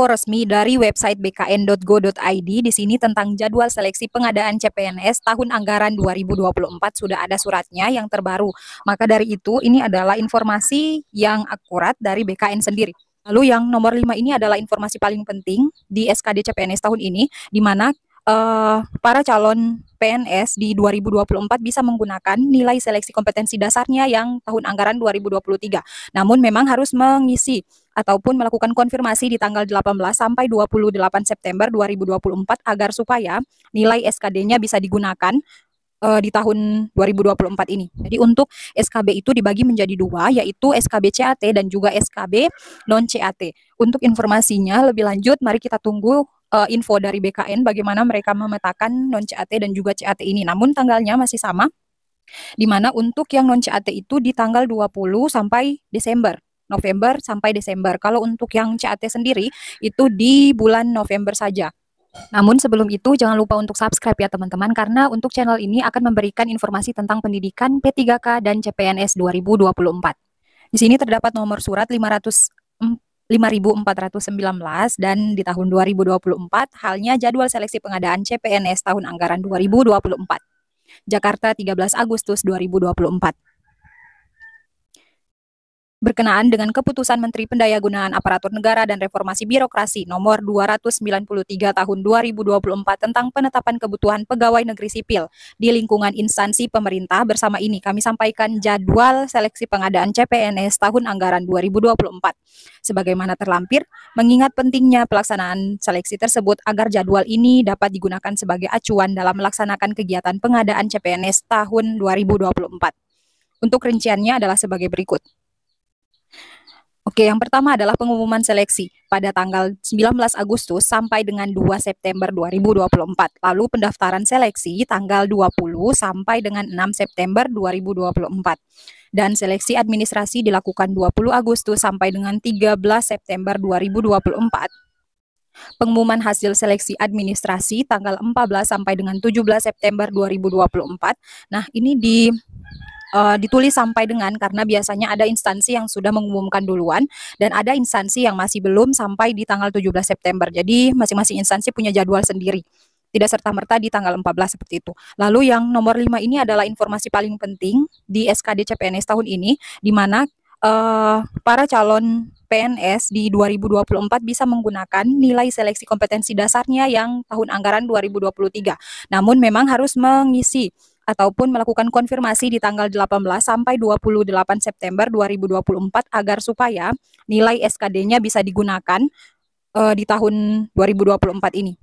info resmi dari website bkn.go.id di sini tentang jadwal seleksi pengadaan CPNS tahun anggaran 2024 sudah ada suratnya yang terbaru. Maka dari itu ini adalah informasi yang akurat dari BKN sendiri. Lalu yang nomor 5 ini adalah informasi paling penting di SKD CPNS tahun ini di mana uh, para calon PNS di 2024 bisa menggunakan nilai seleksi kompetensi dasarnya yang tahun anggaran 2023. Namun memang harus mengisi ataupun melakukan konfirmasi di tanggal 18 sampai 28 September 2024 agar supaya nilai SKD-nya bisa digunakan uh, di tahun 2024 ini. Jadi untuk SKB itu dibagi menjadi dua, yaitu SKB CAT dan juga SKB non CAT. Untuk informasinya lebih lanjut, mari kita tunggu uh, info dari BKN bagaimana mereka memetakan non CAT dan juga CAT ini. Namun tanggalnya masih sama, di mana untuk yang non CAT itu di tanggal 20 sampai Desember. November sampai Desember. Kalau untuk yang CAT sendiri itu di bulan November saja. Namun sebelum itu jangan lupa untuk subscribe ya teman-teman karena untuk channel ini akan memberikan informasi tentang pendidikan P3K dan CPNS 2024. Di sini terdapat nomor surat 500 5419 dan di tahun 2024 halnya jadwal seleksi pengadaan CPNS tahun anggaran 2024. Jakarta 13 Agustus 2024 berkenaan dengan keputusan Menteri Pendayagunaan Aparatur Negara dan Reformasi Birokrasi nomor 293 tahun 2024 tentang penetapan kebutuhan pegawai negeri sipil di lingkungan instansi pemerintah bersama ini kami sampaikan jadwal seleksi pengadaan CPNS tahun anggaran 2024. Sebagaimana terlampir, mengingat pentingnya pelaksanaan seleksi tersebut agar jadwal ini dapat digunakan sebagai acuan dalam melaksanakan kegiatan pengadaan CPNS tahun 2024. Untuk rinciannya adalah sebagai berikut. Oke, yang pertama adalah pengumuman seleksi pada tanggal 19 Agustus sampai dengan 2 September 2024. Lalu pendaftaran seleksi tanggal 20 sampai dengan 6 September 2024. Dan seleksi administrasi dilakukan 20 Agustus sampai dengan 13 September 2024. Pengumuman hasil seleksi administrasi tanggal 14 sampai dengan 17 September 2024. Nah, ini di uh, ditulis sampai dengan karena biasanya ada instansi yang sudah mengumumkan duluan dan ada instansi yang masih belum sampai di tanggal 17 September. Jadi masing-masing instansi punya jadwal sendiri. Tidak serta-merta di tanggal 14 seperti itu. Lalu yang nomor 5 ini adalah informasi paling penting di SKD CPNS tahun ini di mana uh, para calon PNS di 2024 bisa menggunakan nilai seleksi kompetensi dasarnya yang tahun anggaran 2023. Namun memang harus mengisi ataupun melakukan konfirmasi di tanggal 18 sampai 28 September 2024 agar supaya nilai SKD-nya bisa digunakan uh, di tahun 2024 ini.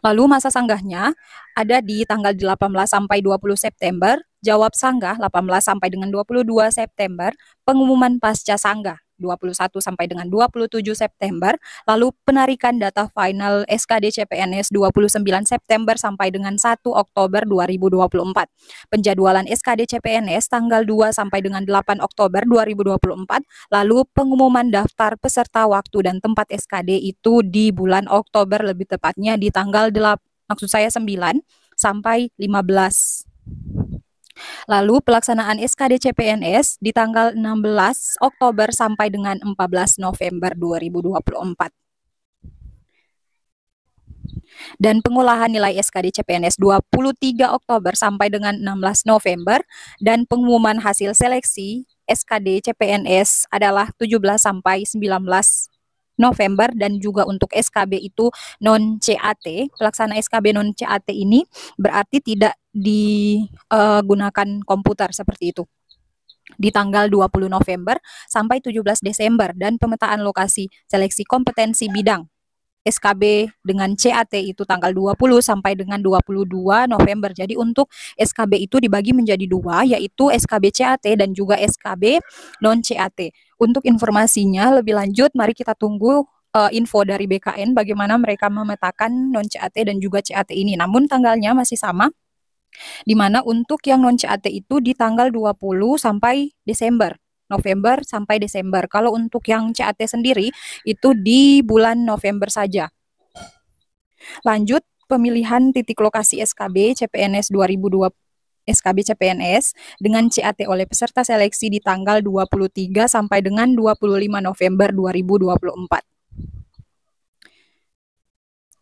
Lalu masa sanggahnya ada di tanggal 18 sampai 20 September, jawab sanggah 18 sampai dengan 22 September, pengumuman pasca sanggah 21 sampai dengan 27 September, lalu penarikan data final SKD CPNS 29 September sampai dengan 1 Oktober 2024. Penjadwalan SKD CPNS tanggal 2 sampai dengan 8 Oktober 2024, lalu pengumuman daftar peserta waktu dan tempat SKD itu di bulan Oktober lebih tepatnya di tanggal 8 maksud saya 9 sampai 15 Lalu pelaksanaan SKD CPNS di tanggal 16 Oktober sampai dengan 14 November 2024 dan pengolahan nilai SKD CPNS 23 Oktober sampai dengan 16 November dan pengumuman hasil seleksi SKD CPNS adalah 17 sampai 19 November dan juga untuk SKB itu non CAT. Pelaksana SKB non CAT ini berarti tidak digunakan komputer seperti itu di tanggal 20 November sampai 17 Desember dan pemetaan lokasi seleksi kompetensi bidang SKB dengan CAT itu tanggal 20 sampai dengan 22 November. Jadi untuk SKB itu dibagi menjadi dua yaitu SKB CAT dan juga SKB non CAT. Untuk informasinya lebih lanjut mari kita tunggu uh, info dari BKN bagaimana mereka memetakan non CAT dan juga CAT ini. Namun tanggalnya masih sama di mana untuk yang non CAT itu di tanggal 20 sampai Desember. November sampai Desember. Kalau untuk yang CAT sendiri itu di bulan November saja. Lanjut pemilihan titik lokasi SKB CPNS 2020 SKB CPNS dengan CAT oleh peserta seleksi di tanggal 23 sampai dengan 25 November 2024.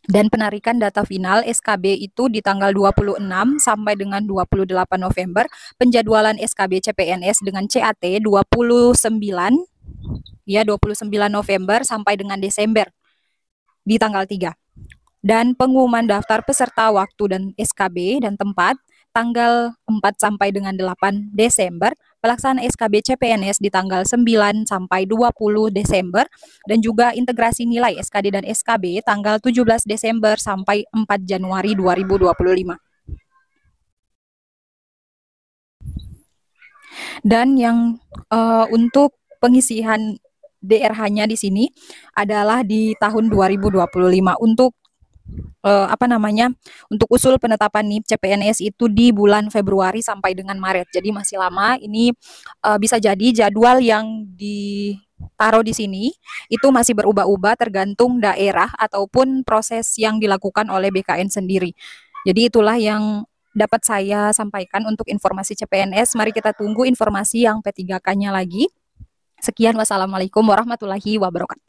Dan penarikan data final SKB itu di tanggal 26 sampai dengan 28 November, penjadwalan SKB CPNS dengan CAT 29 ya 29 November sampai dengan Desember di tanggal 3. Dan pengumuman daftar peserta waktu dan SKB dan tempat tanggal 4 sampai dengan 8 Desember, pelaksanaan SKB CPNS di tanggal 9 sampai 20 Desember, dan juga integrasi nilai SKD dan SKB tanggal 17 Desember sampai 4 Januari 2025. Dan yang uh, untuk pengisian DRH-nya di sini adalah di tahun 2025 untuk uh, apa namanya untuk usul penetapan NIP CPNS itu di bulan Februari sampai dengan Maret. Jadi masih lama. Ini uh, bisa jadi jadwal yang ditaruh di sini itu masih berubah-ubah tergantung daerah ataupun proses yang dilakukan oleh BKN sendiri. Jadi itulah yang dapat saya sampaikan untuk informasi CPNS. Mari kita tunggu informasi yang P3K-nya lagi. Sekian wassalamualaikum warahmatullahi wabarakatuh.